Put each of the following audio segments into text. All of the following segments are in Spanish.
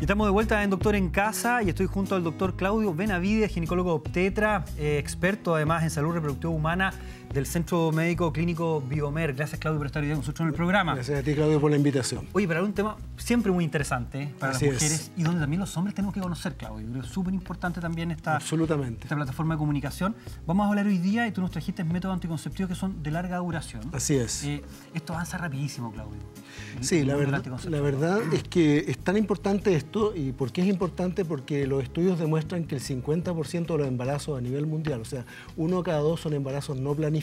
Y estamos de vuelta en Doctor en Casa y estoy junto al doctor Claudio Benavides, ginecólogo obstetra, eh, experto además en salud reproductiva humana del Centro Médico Clínico Biomer. Gracias, Claudio, por estar hoy con nosotros en el programa. Gracias a ti, Claudio, por la invitación. Oye, para un tema siempre muy interesante para Así las es. mujeres y donde también los hombres tenemos que conocer, Claudio. Creo súper importante también esta, Absolutamente. esta plataforma de comunicación. Vamos a hablar hoy día y tú nos trajiste métodos anticonceptivos que son de larga duración. Así es. Eh, esto avanza rapidísimo, Claudio. Sí, la verdad, la verdad es que es tan importante esto, y ¿por qué es importante? Porque los estudios demuestran que el 50% de los embarazos a nivel mundial, o sea, uno cada dos son embarazos no planificados,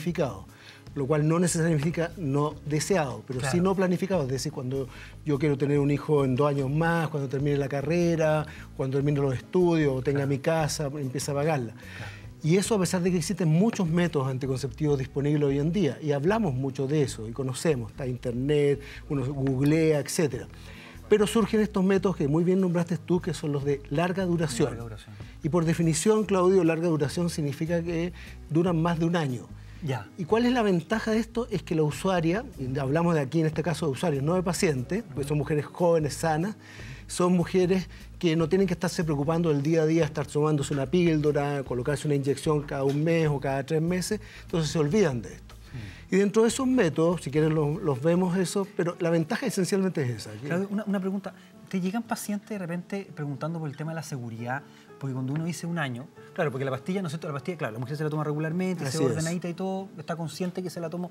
lo cual no necesariamente significa no deseados, pero sí Claro. no planificados, es decir, cuando yo quiero tener un hijo en dos años más, cuando termine la carrera, cuando termine los estudios, tenga mi casa, empiece a pagarla. Y eso a pesar de que existen muchos métodos anticonceptivos disponibles hoy en día, y hablamos mucho de eso, y conocemos, está internet, uno googlea, etc. Pero surgen estos métodos que muy bien nombraste tú, que son los de larga duración. Larga duración. Y por definición, Claudio, larga duración significa que duran más de un año. Ya. ¿Y cuál es la ventaja de esto? Es que la usuaria, y hablamos de aquí en este caso de usuarios, no de pacientes, porque son mujeres jóvenes, sanas, son mujeres que no tienen que estarse preocupando del día a día, estar tomándose una píldora, colocarse una inyección cada un mes o cada tres meses, entonces se olvidan de esto. Y dentro de esos métodos, si quieren los, los vemos eso, pero la ventaja esencialmente es esa. una, una pregunta. ¿Te llegan pacientes de repente preguntando por el tema de la seguridad? Porque cuando uno dice un año, claro, porque la pastilla, ¿no es cierto? La pastilla, claro, la mujer se la toma regularmente, se Así ordenadita y todo, está consciente que se la tomó.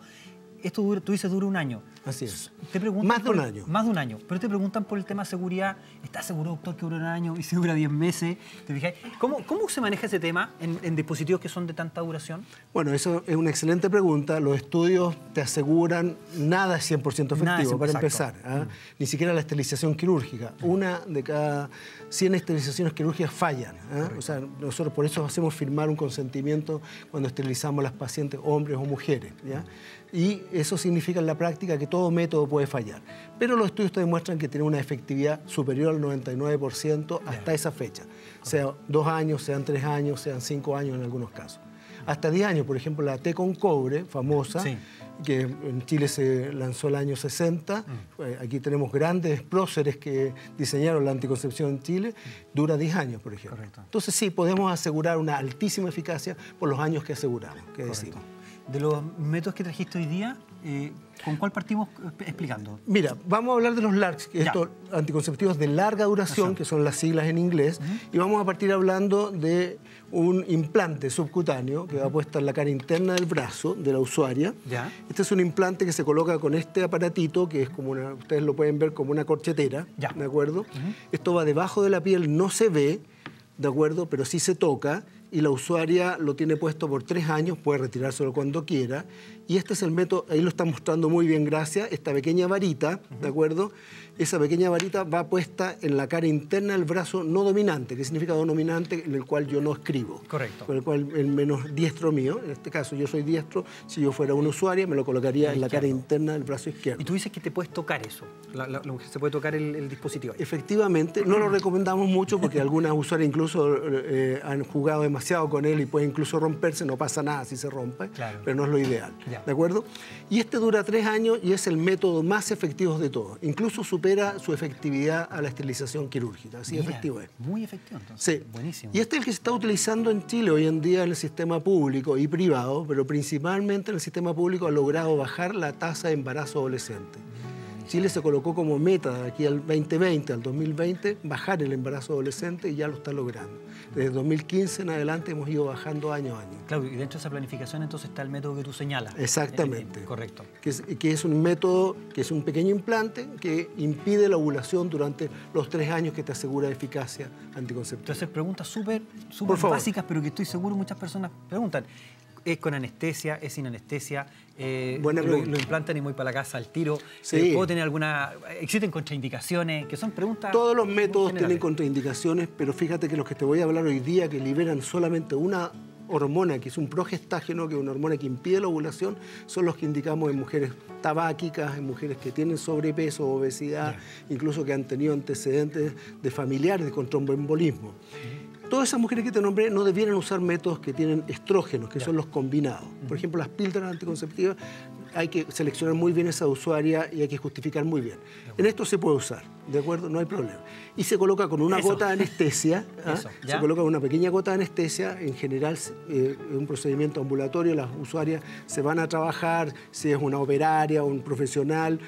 Esto dura, tú dices dura un año. Así es. Te preguntan Más de un año. Más de un año. Pero te preguntan por el tema de seguridad. ¿Estás seguro, doctor, que dura un año? ¿Y si dura 10 meses? ¿Te fijas? ¿Cómo, ¿Cómo se maneja ese tema en, en dispositivos que son de tanta duración? Bueno, eso es una excelente pregunta. Los estudios te aseguran nada es 100% efectivo, Nada es 100%, para empezar. ¿ah? Ni siquiera la esterilización quirúrgica. Una de cada 100 esterilizaciones quirúrgicas fallan. ¿ah? O sea, nosotros por eso hacemos firmar un consentimiento cuando esterilizamos a las pacientes, hombres o mujeres. ¿ya? Y eso significa en la práctica que todo método puede fallar. Pero los estudios te demuestran que tiene una efectividad superior al 99% hasta esa fecha. Sea dos años, sean tres años, sean cinco años en algunos casos hasta 10 años. Por ejemplo, la T con cobre, famosa, Sí. que en Chile se lanzó el año 60. Eh, Aquí tenemos grandes próceres que diseñaron la anticoncepción en Chile. Dura 10 años, por ejemplo. Correcto. Entonces sí, podemos asegurar una altísima eficacia por los años que aseguramos, que decimos. De los métodos que trajiste hoy día, eh, ¿con cuál partimos explicando? Mira, vamos a hablar de los LARCs, Ya. estos anticonceptivos de larga duración, que son las siglas en inglés, y vamos a partir hablando de un implante subcutáneo que va puesto en la cara interna del brazo de la usuaria. Ya. Este es un implante que se coloca con este aparatito, que es como una, ustedes lo pueden ver como una corchetera, Ya. ¿de acuerdo? Esto va debajo de la piel, no se ve, ¿de acuerdo? Pero sí se toca y la usuaria lo tiene puesto por tres años, puede retirárselo cuando quiera. Y este es el método, ahí lo está mostrando muy bien, gracias, esta pequeña varita, ¿de acuerdo? Esa pequeña varita va puesta en la cara interna del brazo no dominante, que significa no dominante, en el cual yo no escribo. Correcto. Con el cual el menos diestro mío, en este caso yo soy diestro, si yo fuera una usuaria me lo colocaría en la cara interna del brazo izquierdo. Y tú dices que te puedes tocar eso. La, la- se puede tocar el, el dispositivo. Efectivamente, no lo recomendamos mucho porque algunas usuarias incluso eh, han jugado demasiado con él y puede incluso romperse, no pasa nada si se rompe, Claro. pero no es lo ideal. Ya. ¿De acuerdo? Y este dura tres años y es el método más efectivo de todos. Incluso supera su efectividad a la esterilización quirúrgica. Así Mira, efectivo es. Muy efectivo, entonces. Sí. Buenísimo. Y este es el que se está utilizando en Chile hoy en día en el sistema público y privado, pero principalmente en el sistema público ha logrado bajar la tasa de embarazo adolescente. Chile se colocó como meta de aquí al 2020, al 2020, bajar el embarazo adolescente y ya lo está logrando. Desde 2015 en adelante hemos ido bajando año a año. Claudio, y dentro de esa planificación entonces está el método que tú señalas. Exactamente. Eh, correcto. Que es, que es un método, que es un pequeño implante que impide la ovulación durante los tres años que te asegura eficacia anticonceptiva. Entonces, preguntas súper básicas, pero que estoy seguro muchas personas preguntan. ¿Es con anestesia? ¿Es sin anestesia? Eh, Buena lo, implantan y voy para la casa al tiro? Sí. Eh, ¿Puedo tener alguna...? ¿Existen contraindicaciones? Que son preguntas... Todos los muy métodos tienen contraindicaciones, pero fíjate que los que te voy a hablar hoy día, que liberan solamente una hormona, que es un progestágeno, que es una hormona que impide la ovulación, son los que indicamos en mujeres tabáquicas, en mujeres que tienen sobrepeso, obesidad, incluso que han tenido antecedentes de familiares con tromboembolismo. Todas esas mujeres que te nombré no debieran usar métodos que tienen estrógenos, que son los combinados. Por ejemplo, las píldoras anticonceptivas hay que seleccionar muy bien esa usuaria y hay que justificar muy bien. En esto se puede usar. ¿De acuerdo? No hay problema. Y se coloca con una gota de anestesia. ¿ah? se coloca una pequeña gota de anestesia. En general, eh, es un procedimiento ambulatorio. Las usuarias se van a trabajar, si es una operaria o un profesional,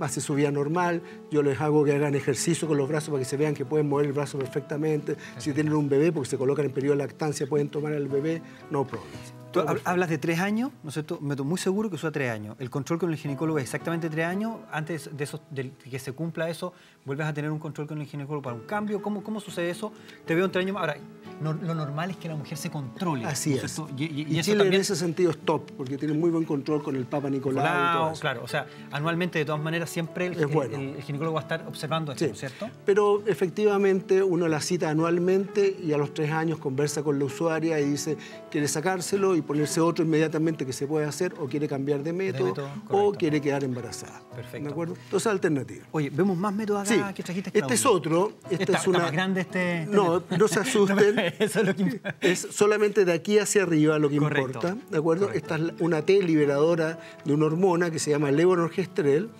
hace su vida normal. Yo les hago que hagan ejercicio con los brazos para que se vean que pueden mover el brazo perfectamente. Si tienen un bebé, porque se colocan en periodo de lactancia, pueden tomar al bebé, no problema. Tú hablas de tres años, ¿no es cierto? Me muy seguro que eso tres años. El control con el ginecólogo es exactamente tres años. Antes de, eso, de que se cumpla eso, vuelves a tener un control con el ginecólogo para un cambio. ¿Cómo, cómo sucede eso? Te veo en tres años. Ahora, lo normal es que la mujer se controle. Así es. Y, Chile en ese sentido es top, porque tiene muy buen control con el Papa Nicolau. Claro, o sea, anualmente de todas maneras siempre el, ginecólogo va a estar observando esto, ¿cierto? Pero efectivamente uno la cita anualmente y a los tres años conversa con la usuaria y dice, quiere sacárselo y ponerse otro inmediatamente que se puede hacer o quiere cambiar de método, o quiere quedar embarazada. Perfecto. ¿De acuerdo? Entonces, alternativa. Oye, vemos más métodos acá que trajiste. Este es otro. Este es una... más grande este... No, no se asusten. Eso es lo que Es solamente de aquí hacia arriba lo que importa, ¿de acuerdo? Esta es una T liberadora de una hormona que se llama levonorgestrel.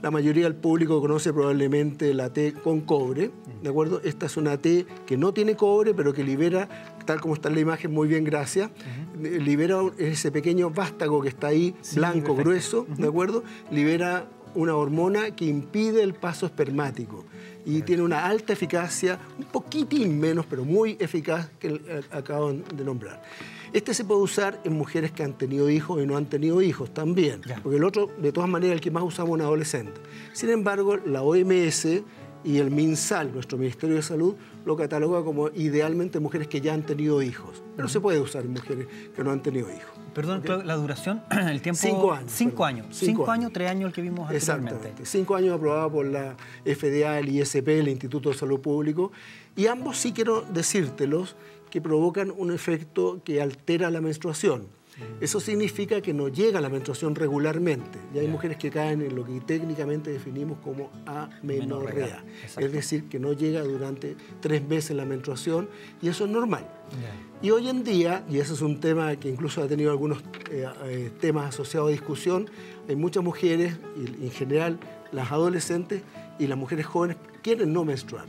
La mayoría del público conoce probablemente la T con cobre, ¿de acuerdo? Esta es una T que no tiene cobre, pero que libera, tal como está en la imagen, muy bien, gracias, libera ese pequeño vástago que está ahí, blanco, grueso, ¿de acuerdo? Libera una hormona que impide el paso espermático y tiene una alta eficacia, un poquitín menos, pero muy eficaz que eh, acabo de nombrar. Este se puede usar en mujeres que han tenido hijos y no han tenido hijos también, porque el otro, de todas maneras, el que más usamos en adolescentes. Sin embargo, la OMS y el MinSal, nuestro Ministerio de Salud, lo cataloga como idealmente mujeres que ya han tenido hijos. Pero se puede usar mujeres que no han tenido hijos. Perdón, la duración, el tiempo... Cinco años. Cinco años. Cinco, años, tres años el que vimos anteriormente. Exactamente. Cinco años aprobado por la FDA, el ISP, el Instituto de Salud Público. Y ambos sí quiero decírtelos que provocan un efecto que altera la menstruación. Eso significa que no llega la menstruación regularmente. Y hay mujeres que caen en lo que técnicamente definimos como amenorrea. Es decir, que no llega durante tres meses la menstruación y eso es normal. Y hoy en día, y ese es un tema que incluso ha tenido algunos eh, eh, temas asociados a discusión, hay muchas mujeres, y en general las adolescentes y las mujeres jóvenes, quieren no menstruar.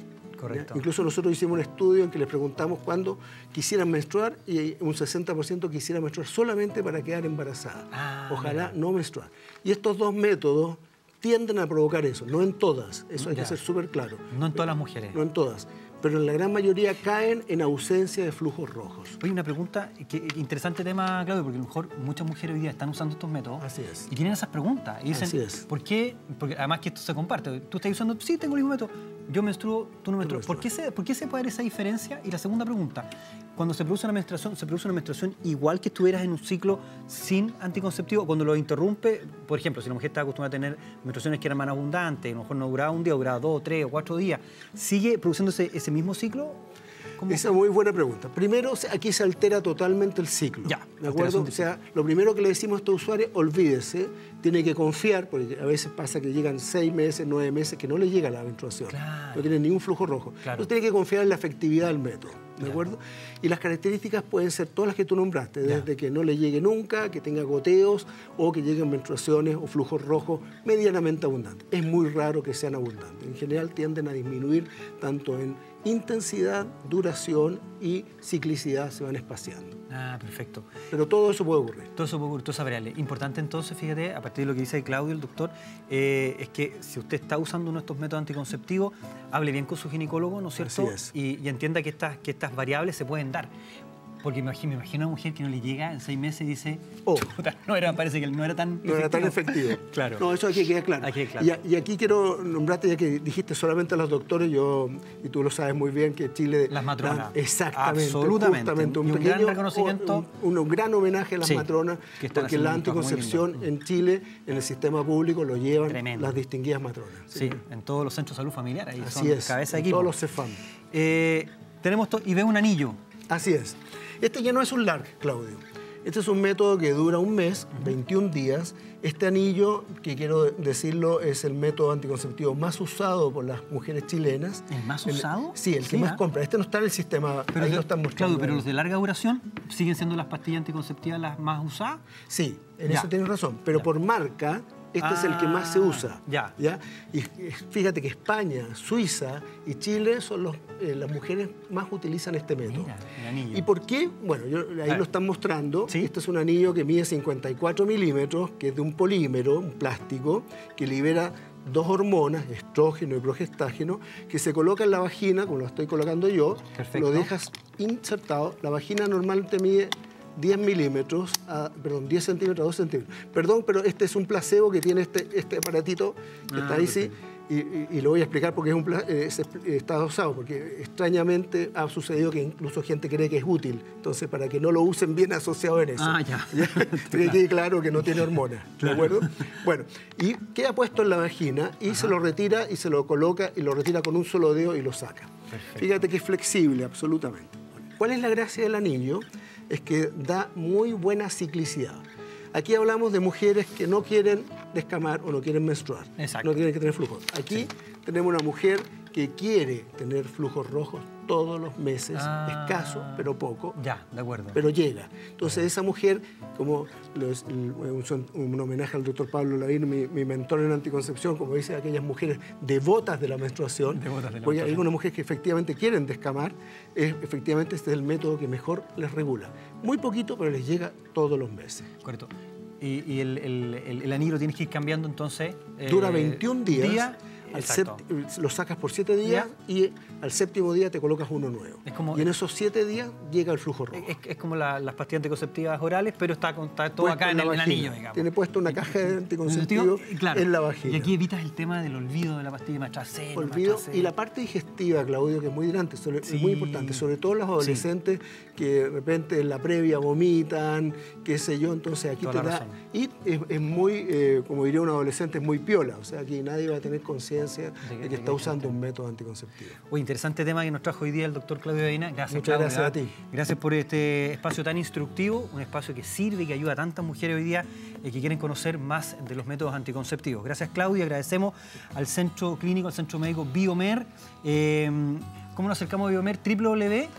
Incluso nosotros hicimos un estudio en que les preguntamos cuándo quisieran menstruar y un 60% quisiera menstruar solamente para quedar embarazada. Ah, Ojalá no menstruar. Y estos dos métodos tienden a provocar eso, no en todas, eso hay que ser súper claro. No en todas las mujeres. No en todas pero en la gran mayoría caen en ausencia de flujos rojos. Oye, una pregunta, que, interesante tema, Claudio, porque a lo mejor muchas mujeres hoy día están usando estos métodos Así es. y tienen esas preguntas. Y dicen, Así es. ¿por qué? Porque además que esto se comparte. Tú estás usando, sí, tengo el mismo método, yo menstruo, tú no menstruas. ¿Por qué, se, ¿Por qué se puede dar esa diferencia? Y la segunda pregunta, cuando se produce una menstruación, ¿se produce una menstruación igual que estuvieras en un ciclo sin anticonceptivo? Cuando lo interrumpe, por ejemplo, si la mujer está acostumbrada a tener menstruaciones que eran más abundantes, a lo mejor no duraba un día, duraba dos, tres o cuatro días, ¿sigue produciéndose ese mismo ciclo? Esa es muy buena pregunta. Primero, aquí se altera totalmente el ciclo. Ya, ¿De acuerdo? O sea, lo primero que le decimos a estos usuarios, olvídese, tiene que confiar, porque a veces pasa que llegan seis meses, nueve meses, que no le llega la menstruación. No tiene ningún flujo rojo. Entonces tiene que confiar en la efectividad del método. ¿De acuerdo? Y las características pueden ser todas las que tú nombraste, desde que no le llegue nunca, que tenga goteos o que lleguen menstruaciones o flujos rojos medianamente abundantes. Es muy raro que sean abundantes. En general tienden a disminuir tanto en intensidad, duración y ciclicidad se van espaciando. Ah, perfecto. Pero todo eso puede ocurrir. Todo eso puede ocurrir, todo variable. Importante entonces, fíjate, a partir de lo que dice Claudio, el doctor, eh, es que si usted está usando uno de estos métodos anticonceptivos, hable bien con su ginecólogo, ¿no es cierto? Y, y, entienda que estas, que estas variables se pueden dar. Porque me imagino, a una mujer que no le llega en seis meses y dice, oh, no era, parece que no era tan No era tan efectivo. claro. No, eso aquí queda claro. Aquí claro. Y, aquí quiero nombrarte, ya que dijiste solamente a los doctores, yo, y tú lo sabes muy bien, que Chile... Las matronas. exactamente. Absolutamente. un, pequeño, gran reconocimiento. Un, gran homenaje a las matronas, porque la anticoncepción en Chile, en el sistema público, lo llevan las distinguidas matronas. Sí, en todos los centros de salud familiar. Ahí Así es, cabeza en todos los CEFAM. Eh, tenemos y ve un anillo. Así es. Este ya no es un LARC, Claudio. Este es un método que dura un mes, 21 días. Este anillo, que quiero decirlo, es el método anticonceptivo más usado por las mujeres chilenas. ¿El más usado? sí, el que más ¿ah? compra. Este no está en el sistema, pero ahí están Claudio, pero los de larga duración, ¿siguen siendo las pastillas anticonceptivas las más usadas? Sí, en eso tienes razón. Pero por marca, este es el que más se Ah, usa. ya. Y fíjate que España, Suiza y Chile son los, eh, las mujeres más utilizan este método. Mira, el anillo. ¿Y por qué? Bueno, yo- ahí lo están mostrando. Sí. Este es un anillo que mide 54 milímetros, que es de un polímero, un plástico, que libera dos hormonas, estrógeno y progestágeno, que se coloca en la vagina, como lo estoy colocando yo, Perfecto. lo dejas insertado. La vagina normalmente mide 10 milímetros, a- perdón, 10 centímetros a 2 centímetros. Perdón, pero este es un placebo que tiene este, este aparatito que Ah, está ahí, sí. Y, y- y lo voy a explicar porque es un eh, es- está dosado, porque extrañamente ha sucedido que incluso gente cree que es útil. Entonces, para que no lo usen bien asociado en eso. Ah, ya. que quede claro que no tiene hormonas. ¿De acuerdo? Bueno, y queda puesto en la vagina y se lo retira y se lo coloca y lo retira con un solo dedo y lo saca. Perfecto. Fíjate que es flexible absolutamente. ¿Cuál es la gracia del anillo? Es que da muy buena ciclicidad. Aquí hablamos de mujeres que no quieren descamar o no quieren menstruar. Exacto. No tienen que tener flujos. Aquí tenemos una mujer que quiere tener flujos rojos todos los meses, Ah. escaso, pero poco, Ya, de acuerdo. pero llega. Entonces esa mujer, como los- un, un homenaje al doctor Pablo Lavín, mi, mi mentor en anticoncepción, como dice, aquellas mujeres devotas de la menstruación, de la porque hay algunas mujeres que efectivamente quieren descamar, es- efectivamente este es el método que mejor les regula. Muy poquito, pero les llega todos los meses. Correcto. Y, y el, el- el- el anillo lo tienes que ir cambiando entonces. eh, Dura 21 días. día, al lo sacas por 7 días y al séptimo día te colocas uno nuevo. Es como- y en esos 7 días llega el flujo rojo. Es, es como la- las pastillas anticonceptivas orales, pero está, con- está todo Puesto acá en, el, vagina. anillo, digamos. Tiene puesto una caja de anticonceptivo Y claro, en la vagina. Y aquí evitas el tema del olvido de la pastilla mastracena. Olvido. Y la parte digestiva, Claudio, que es muy grande, sobre- Sí. muy importante, sobre todo los adolescentes que de repente en la previa vomitan, qué sé yo, entonces aquí Toda te da... razón. Y es, es muy, eh, como diría un adolescente, es muy piola, o sea, aquí nadie va a tener conciencia que- de de que está usando un método anticonceptivo. Oye, interesante tema que nos trajo hoy día el doctor Claudio Avina. Gracias, Muchas Claudio, gracias a ti. Gracias por este espacio tan instructivo, un espacio que sirve y que ayuda a tantas mujeres hoy día eh, que quieren conocer más de los métodos anticonceptivos. Gracias, Claudio. Agradecemos al Centro Clínico, al Centro Médico Biomer. Eh, ¿Cómo nos acercamos a Biomer? www.biomer.cl.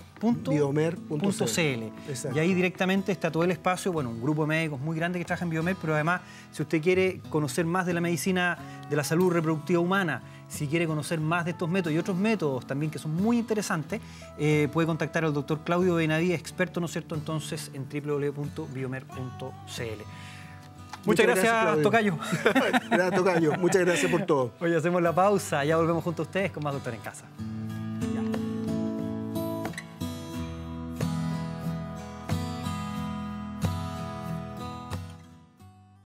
Exacto. Y ahí directamente está todo el espacio, bueno, un grupo de médicos muy grande que trabaja en Biomer, pero además, si usted quiere conocer más de la medicina de la salud reproductiva humana, si quiere conocer más de estos métodos y otros métodos también que son muy interesantes, eh, puede contactar al doctor Claudio Benaví, experto, ¿no es cierto?, entonces en www.biomer.cl. Muchas, gracias, Claudio. Tocayo. gracias, Tocayo. Muchas gracias por todo. Hoy hacemos la pausa, ya volvemos junto a ustedes con más Doctor en Casa.